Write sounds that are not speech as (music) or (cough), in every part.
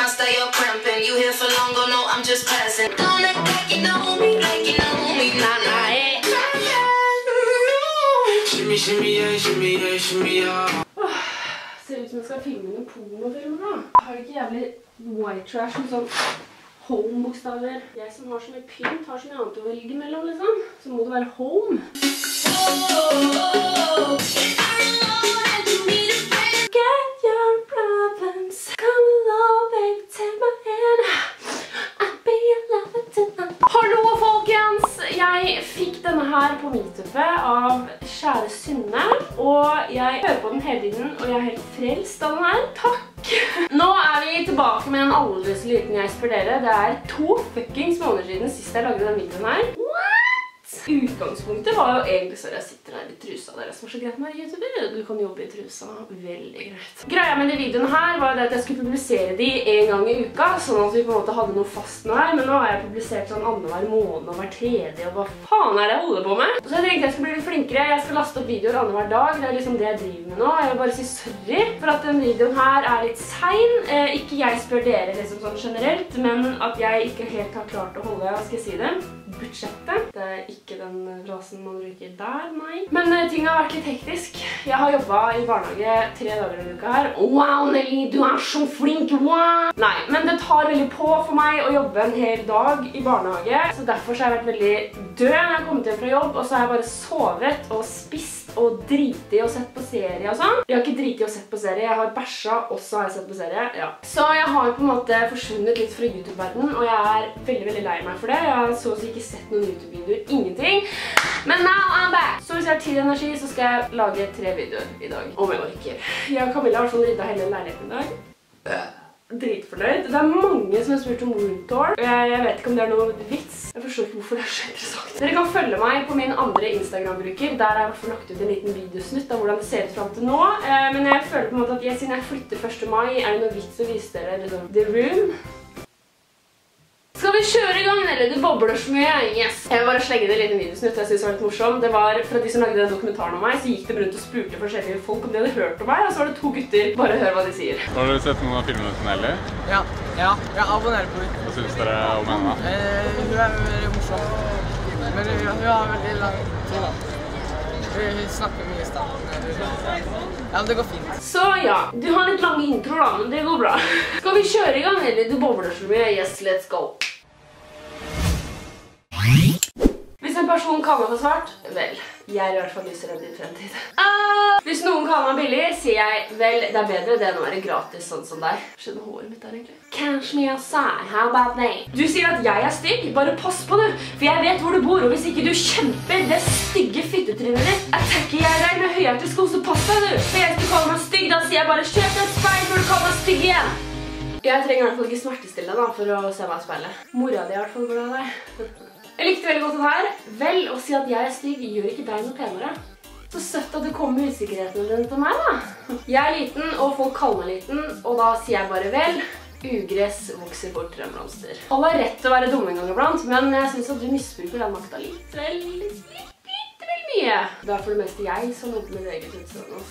my style, you're cramping. You here for long, or no, I'm just passing. Don't act like you know me, like you know me. Nah, nah, eh. Shimmy, shimmy, yeah, shimmy, yeah, shimmy, yeah. Ser ut som jeg skal filme noen pornofilmer nå. Har du ikke jævlig white trash med sånn home-bokstaver? Jeg som har så mye pynt, har så mye annet å velge mellom, liksom. Så må det være home. Get Meetup av kjære Synne, og jeg hører på den hele tiden, og jeg er helt frelst av den her. Takk! (laughs) Nå er vi tilbake med en aldri liten jeg spør dere. Det er to fuckings måneder siden sist jeg lagde den videoen her. Utgangspunktet var jo egentlig så jeg sitter her i trusa deres som er så greit med youtuber. Du kan jobbe i trusa. Veldig greit. Greia med de videoene her var at jeg skulle publisere de en gang i uka, sånn at vi på en måte hadde noe fast nå her, men nå har jeg publisert sånn annenhver måned og hver tredje, og hva faen er det jeg holder på med? Så jeg tenkte jeg skulle bli litt flinkere. Jeg skal laste opp videoer annenhver dag. Det er liksom det jeg driver med nå. Jeg vil bare si sorry for at den videoen her er litt sein. Eh, ikke jeg spør dere liksom sånn generelt, men at jeg ikke helt har klart å holde, skal jeg si det, budsjettet. Det er ikke den rasen man bruker der, nei. Men eh, ting har vært litt hektisk. Jeg har jobbet i barnehage tre dager i uka her. Wow, Nelly, du er så flink, wow! Nei, men det tar veldig på for meg å jobbe en hel dag i barnehage, så derfor så har jeg vært veldig død når jeg har kommet hjem fra jobb, og så har jeg bare sovet og spist og driti og sett på serie og sånn. Jeg har ikke driti og sett på serie, jeg har bæsja, og så har jeg sett på serie, ja. Så jeg har på en måte forsvunnet litt fra YouTube-verdenen, og jeg er veldig, veldig lei meg for det. Jeg har så å si ikke sett noen YouTube-videoer, ingenting. Men now I'm back! Så hvis jeg har tid og energi, så skal jeg lage tre videoer i dag, om jeg orker. Jeg og Camilla har sånn rydda hele leiligheten i dag. Dritfornøyd. Det er mange som har spurt om room tour. Jeg, vet ikke om det er noe vits. Jeg forstår ikke hvorfor det er så interessant. Dere kan følge meg på min andre Instagram-bruker. Der har jeg hvert lagt ut en liten videosnutt av hvordan det ser ut frem til nå. Eh, men jeg føler på en måte at jeg, siden jeg flytter 1. mai, er det noe vits å vise dere liksom, The Room. Vi kjøre i gang, eller? Du bobler så mye. Yes. Jeg vil bare slenge det en liten videosnutt. Jeg synes det var litt morsom. Det var fra de som lagde den dokumentaren om meg, så gikk de rundt og spurte forskjellige folk om de hadde hørt om meg, og så var det to gutter. Bare hør hva de sier. Har dere sett noen av filmene til Nelly? Ja, ja, jeg abonnerer på henne. Hva synes dere om henne? da? Eh, hun er veldig morsom. Men hun, hun har veldig lang tid, da. Hun snakker mye i stedet. Ja, men det går fint. Så ja, du har litt lange intro da, men det går bra. Skal vi kjøre i gang, eller? Du bobler så mye. Yes, let's go. Person kaller meg for svart, vel, jeg er i hvert fall lysere enn din fremtid. Ah! Hvis noen kaller meg billig, sier jeg, vel, det er bedre det enn å være gratis sånn som deg. Skjønner håret mitt der egentlig. Catch me outside, how about that? Du sier at jeg er stygg, bare pass på du, for jeg vet hvor du bor, og hvis ikke du kjemper det stygge fyttetrynet ditt, attacker jeg deg med høyhjertet sko, så pass deg du. For jeg skal kalle meg stygg, da sier jeg bare, kjøp deg et speil før du kaller meg stygg igjen. Jeg trenger i hvert fall ikke smertestille da, for å se meg i speilet. Mora di er i hvert fall glad i deg. (laughs) Jeg likte veldig godt den her. Vel, å si at jeg er stygg gjør ikke deg noe penere. Så søtt at du kom med usikkerheten din til meg, da. Jeg er liten, og folk kaller meg liten, og da sier jeg bare vel. Ugress vokser fortere enn blomster. Alle har rett til å være dumme en gang iblant, men jeg synes at du misbruker den makta litt vel, litt, litt, litt vel mye. Det er for det meste jeg som jobber med eget utseende.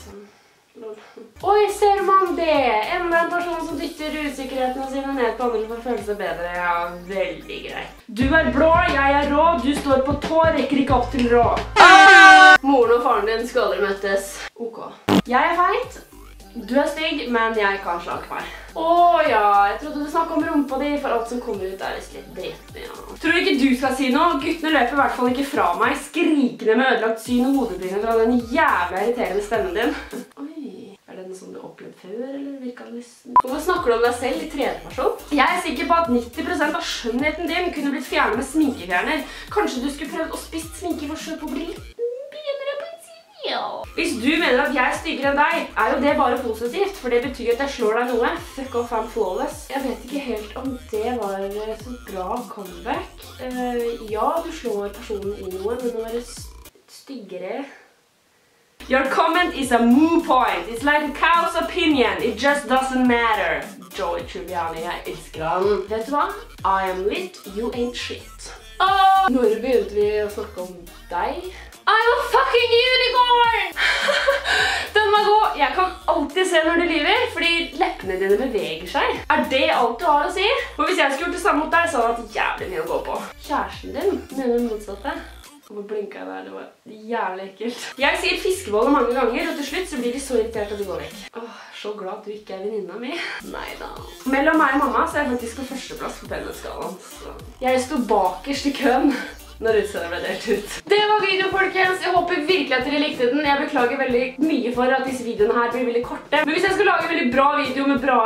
Oi, ser man det? Enda en person som dytter usikkerhetene sine ned på andre for å føle seg bedre. Ja, veldig greit. Du er blå, jeg er rå, du står på tå, rekker ikke opp til rå. Moren og faren din skal aldri møtes. Ok. Jeg er feit. Du er stygg, men jeg kan slake meg. Å ja, jeg trodde du snakket om rumpa di, for alt som kommer ut er visst litt dretende, ja. Tror du ikke du skal si noe? Guttene løper i hvert fall ikke fra meg, skrikende med ødelagt syn og hodebryne fra den jævla irriterende stemmen din. Oi, er det noe som du har opplevd før, eller virka det lysten? Hvorfor snakker du om deg selv i tredje person? Jeg er sikker på at 90% av skjønnheten din kunne blitt fjernet med sminkefjerner. Kanskje du skulle prøvd å spist sminke i forsøk på å bli litt? Hvis du mener at jeg er styggere enn deg, er jo det bare positivt, for det betyr at jeg slår deg noe. Fuck off, I'm flawless. Jeg vet ikke helt om det var så bra comeback. Uh, ja, du slår personen i noe, men å være styggere... Your comment is a moo point. It's like a cow's opinion. It just doesn't matter. Joey Tribbiani, jeg elsker han. Vet du hva? I am lit, you ain't shit. Åh, når begynte vi å snakke om deg? I'm a fucking unicorn! (laughs) Den var god. Jeg kan alltid se når du lyver, fordi leppene dine beveger seg. Er det alt du har å si? Og hvis jeg skulle gjort det samme mot deg, så hadde jeg hatt jævlig mye å gå på. Kjæresten din mener motsatte. Hvorfor blinka jeg der? Det var jævlig ekkelt. Jeg sier fiskeboller mange ganger, og til slutt så blir de så irritert at de går vekk. Åh, så glad du ikke er venninna mi. (laughs) Neida. Mellom meg og mamma så er jeg faktisk på førsteplass på pennesskalaen. Så. Jeg sto bakerst i køen når utseendet ble delt ut. Det var videoen, folkens. Jeg håper virkelig at dere likte den. Jeg beklager veldig mye for at disse videoene her blir veldig korte. Men hvis jeg skal lage en veldig bra video med bra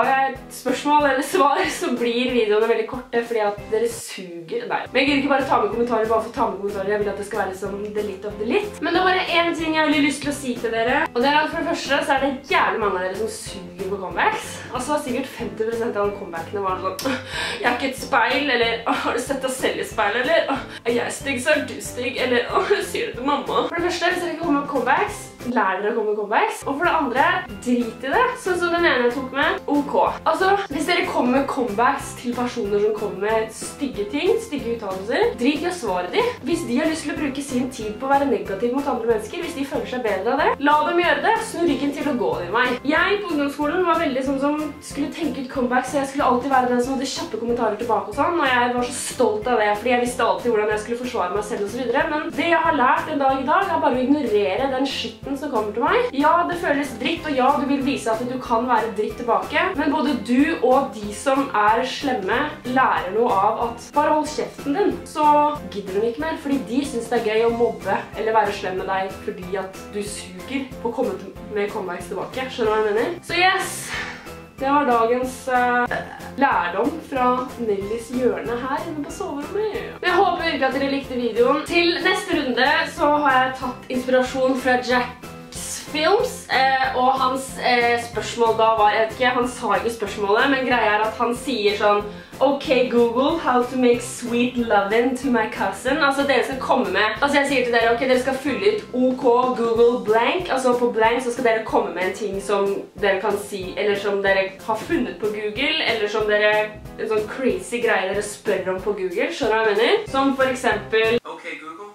spørsmål eller svar, så blir videoene veldig korte fordi at dere suger. Nei. Men jeg gidder ikke bare ta med kommentarer bare for ta med kommentarer. Jeg vil at det skal være liksom the lit of the lit. Men det er bare en ting jeg veldig lyst til å si til dere. Og det er at for det første så er det jævlig mange av dere som suger på comebacks. Altså sikkert 50% av comebackene var sånn (laughs) Jeg er ikke et speil, eller Har du sett deg selv i speil, eller Er jeg stygg, så er du stygg, eller (laughs) jeg sier det til mamma. For det første, hvis jeg ikke kommer med comebacks, lær dere å komme med comebacks. Og for det andre, drit i det, sånn som den ene jeg tok med. Ok. Altså, hvis dere kommer med comebacks til personer som kommer med stygge ting, stygge uttalelser, drit i å svare de. Hvis de har lyst til å bruke sin tid på å være negativ mot andre mennesker, hvis de føler seg bedre av det, la dem gjøre det. Snu ryggen til å gå din vei. Jeg på ungdomsskolen var veldig sånn som skulle tenke ut comebacks, så jeg skulle alltid være den som hadde kjappe kommentarer tilbake og sånn, og jeg var så stolt av det, fordi jeg visste alltid hvordan jeg skulle forsvare meg selv og så videre. Men det jeg har lært en dag i dag, er bare å ignorere den skitten som kommer til meg. Ja, det føles dritt, og ja, du vil vise at du kan være dritt tilbake, men både du og de som er slemme, lærer noe av at bare hold kjeften din, så gidder de ikke mer, fordi de synes det er gøy å mobbe eller være slem med deg fordi at du suger på å komme med comebacks tilbake. Skjønner du hva jeg mener? Så yes! Det var dagens uh, lærdom fra Nellys hjørne her inne på soverommet. Jeg håper virkelig at dere likte videoen. Til neste runde så har jeg tatt inspirasjon fra Jacks Films, eh, og hans eh, spørsmål da var, jeg vet ikke, han sa ikke spørsmålet, men greia er at han sier sånn Ok, Google, how to make sweet lovin' to my cousin. Altså, dere skal komme med... Altså, jeg sier til dere, ok, dere skal fylle ut OK, Google, blank. Altså, på blank så skal dere komme med en ting som dere kan si, eller som dere har funnet på Google, eller som dere... En sånn crazy greie dere spør om på Google. Skjønner du hva jeg mener? Som for eksempel... Ok Google,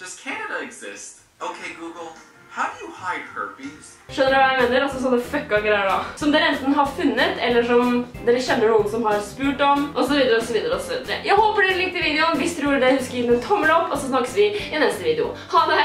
does Canada exist? Ok Google, Skjønner dere hva jeg mener? Altså sånne fucka greier da. Som dere enten har funnet, eller som dere kjenner noen som har spurt om, og så videre, og så videre, og så videre. Jeg håper dere likte videoen. Hvis dere gjorde det, husk å gi den en tommel opp, og så snakkes vi i neste video. Ha det!